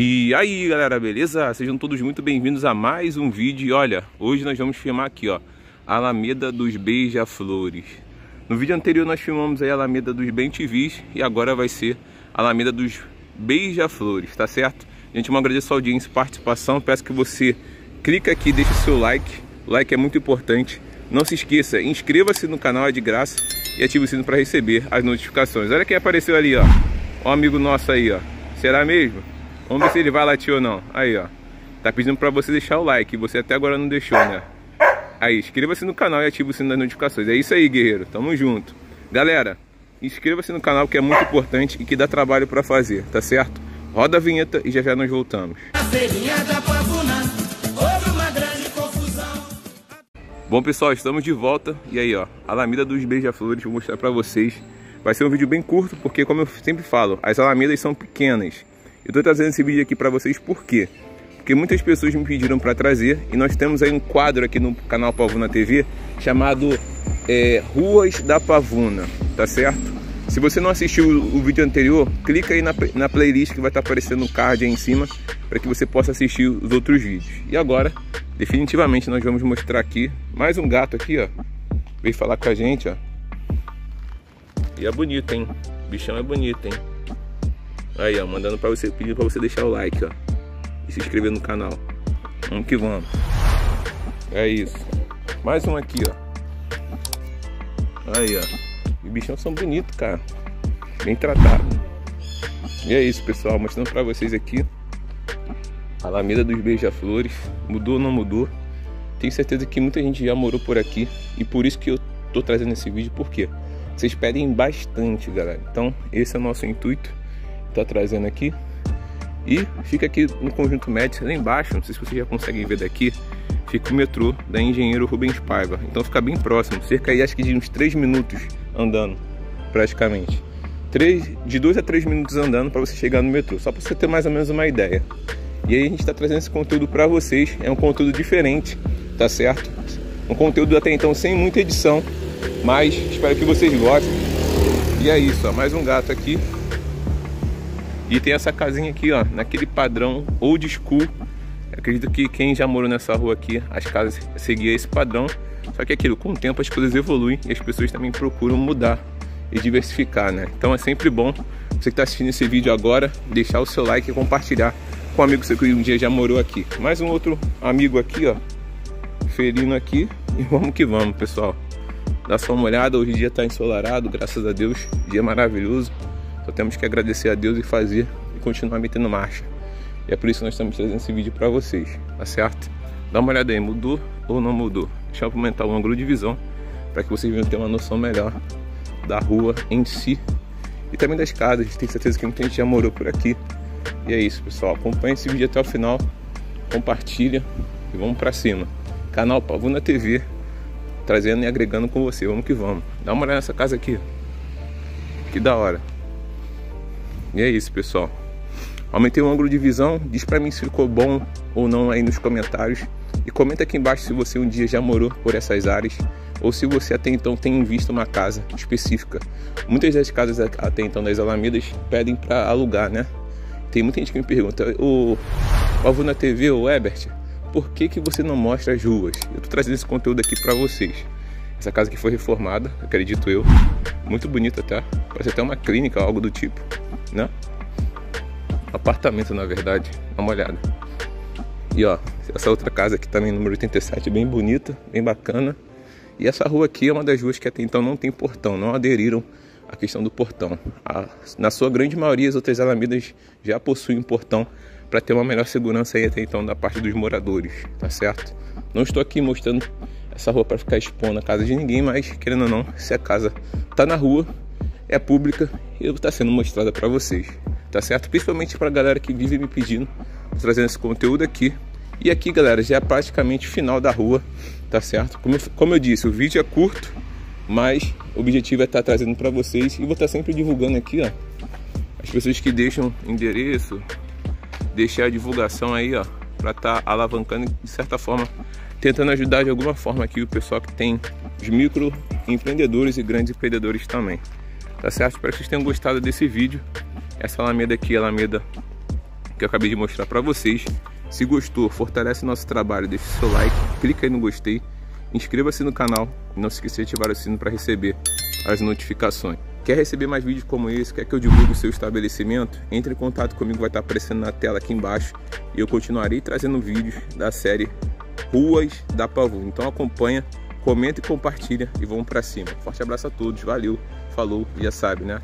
E aí galera, beleza? Sejam todos muito bem-vindos a mais um vídeo. E olha, hoje nós vamos filmar aqui ó Alameda dos Beija-Flores. No vídeo anterior nós filmamos aí a Alameda dos Bem-TVs E agora vai ser a Alameda dos Beija-Flores, tá certo? Gente, uma agradeço a audiência e participação. Peço que você clique aqui, deixe seu like. O like é muito importante. Não se esqueça, inscreva-se no canal, é de graça E ative o sino para receber as notificações. Olha quem apareceu ali ó. Ó amigo nosso aí ó. Será mesmo? Vamos ver se ele vai latir ou não. Aí, ó. Tá pedindo pra você deixar o like. Você até agora não deixou, né? Aí, inscreva-se no canal e ative o sino das notificações. É isso aí, guerreiro. Tamo junto. Galera, inscreva-se no canal que é muito importante e que dá trabalho pra fazer, tá certo? Roda a vinheta e já já nós voltamos. Bom, pessoal, estamos de volta. E aí, ó, Alameda dos Beija-Flores, vou mostrar pra vocês. Vai ser um vídeo bem curto, porque como eu sempre falo, as alamedas são pequenas. Eu estou trazendo esse vídeo aqui para vocês por quê? Porque muitas pessoas me pediram para trazer e nós temos aí um quadro aqui no canal Pavuna TV chamado é, Ruas da Pavuna, tá certo? Se você não assistiu o vídeo anterior, clica aí na, na playlist que vai estar tá aparecendo no card aí em cima para que você possa assistir os outros vídeos. E agora, definitivamente, nós vamos mostrar aqui mais um gato aqui, ó. Veio falar com a gente, ó. E é bonito, hein? O bichão é bonito, hein? Aí, ó, mandando para você, pedindo para você deixar o like, ó. E se inscrever no canal. Vamos que vamos. É isso. Mais um aqui, ó. Aí, ó. Os bichos são bonitos, cara. Bem tratados. E é isso, pessoal. Mostrando para vocês aqui. A Alameda dos Beija-Flores. Mudou ou não mudou? Tenho certeza que muita gente já morou por aqui. E por isso que eu tô trazendo esse vídeo. Por quê? Vocês pedem bastante, galera. Então, esse é o nosso intuito tá trazendo aqui. E fica aqui no Conjunto Médici, lá embaixo, não sei se vocês já conseguem ver daqui, fica o metrô da Engenheiro Rubens Paiva. Então fica bem próximo, cerca aí acho que de uns 3 minutos andando, praticamente. 3, de 2 a 3 minutos andando para você chegar no metrô, só para você ter mais ou menos uma ideia. E aí a gente está trazendo esse conteúdo para vocês, é um conteúdo diferente, tá certo? Um conteúdo até então sem muita edição, mas espero que vocês gostem. E é isso, ó, mais um gato aqui e tem essa casinha aqui, ó, naquele padrão old school. Acredito que quem já morou nessa rua aqui, as casas seguiam esse padrão. Só que aquilo, com o tempo as coisas evoluem e as pessoas também procuram mudar e diversificar, né? Então é sempre bom você que está assistindo esse vídeo agora, deixar o seu like e compartilhar com um amigo seu que um dia já morou aqui. Mais um outro amigo aqui, ó, ferino aqui. E vamos que vamos, pessoal. Dá só uma olhada, hoje o dia está ensolarado, graças a Deus, dia maravilhoso. Só temos que agradecer a Deus e fazer e continuar metendo marcha. E é por isso que nós estamos trazendo esse vídeo para vocês, tá certo? Dá uma olhada aí, mudou ou não mudou? Deixa eu aumentar o ângulo de visão para que vocês venham ter uma noção melhor da rua em si e também das casas. Tenho certeza que muita gente já morou por aqui. E é isso, pessoal. Acompanhe esse vídeo até o final, compartilha e vamos para cima. Canal Pavuna TV, trazendo e agregando com você. Vamos que vamos. Dá uma olhada nessa casa aqui. Que da hora. E é isso, pessoal. Aumentei o ângulo de visão, diz para mim se ficou bom ou não aí nos comentários. E comenta aqui embaixo se você um dia já morou por essas áreas ou se você até então tem visto uma casa específica. Muitas das casas até então das Alamedas pedem para alugar, né? Tem muita gente que me pergunta, o Alvo na TV, o Ebert, por que, que você não mostra as ruas? Eu tô trazendo esse conteúdo aqui para vocês. Essa casa que foi reformada, acredito eu, muito bonita até, parece até uma clínica, algo do tipo né? Apartamento, na verdade. Dá uma olhada. E ó, essa outra casa aqui também, número 87, bem bonita, bem bacana. E essa rua aqui é uma das ruas que até então não tem portão, não aderiram à questão do portão. A, na sua grande maioria, as outras alamedas já possuem portão para ter uma melhor segurança aí até então da parte dos moradores, tá certo? Não estou aqui mostrando essa rua para ficar expondo a casa de ninguém, mas querendo ou não, se a casa tá na rua, é pública e está sendo mostrada para vocês, tá certo? Principalmente para a galera que vive me pedindo, trazendo esse conteúdo aqui. E aqui, galera, já é praticamente o final da rua, tá certo? Como eu, como eu disse, o vídeo é curto, mas o objetivo é estar tá trazendo para vocês e vou estar tá sempre divulgando aqui, ó, as pessoas que deixam endereço, deixar a divulgação aí, ó, para estar tá alavancando de certa forma, tentando ajudar de alguma forma aqui o pessoal que tem os micro empreendedores e grandes empreendedores também. Tá certo? Espero que vocês tenham gostado desse vídeo. Essa alameda aqui é a alameda que eu acabei de mostrar para vocês. Se gostou, fortalece nosso trabalho, deixa o seu like, clica aí no gostei, inscreva-se no canal e não se esqueça de ativar o sino para receber as notificações. Quer receber mais vídeos como esse? Quer que eu divulgue o seu estabelecimento? Entre em contato comigo, vai estar aparecendo na tela aqui embaixo e eu continuarei trazendo vídeos da série Ruas da Pavu. Então acompanha, comenta e compartilha e vamos para cima. Forte abraço a todos, valeu, falou, já sabe, né?